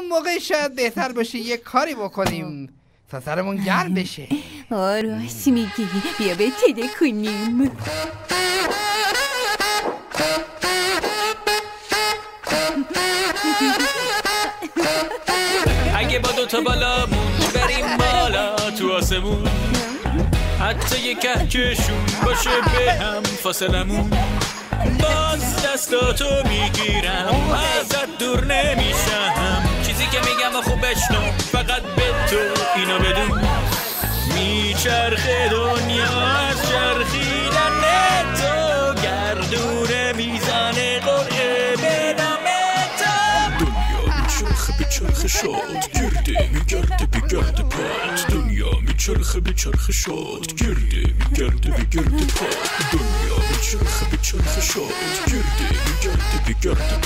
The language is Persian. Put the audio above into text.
اون موقع شاید بهتر باشه یه کاری بکنیم. تا سرمون گرم بشه. آه راست میگی. بیا به تده کنیم. اگه با دوتا بالامون بریم بالا تو آسمون حتی یه کهکشون باشه به هم فاصلمون. باز دستاتو می‌گیرم ازت دور نمیشم. خوب بشنو فقط به تو اینو بدون. میچرخه دنیا از چرخیدن تو. گردونه می‌زنه قرعه به نام تو. دنیا میچرخه به چرخ شاد. گرده میگرده به گرد پات دنیا میچرخه به چرخ شاد. گرده میگرده به گرد پات دنیا میچرخه به چرخ شاد. گرده میگرده به گرد پات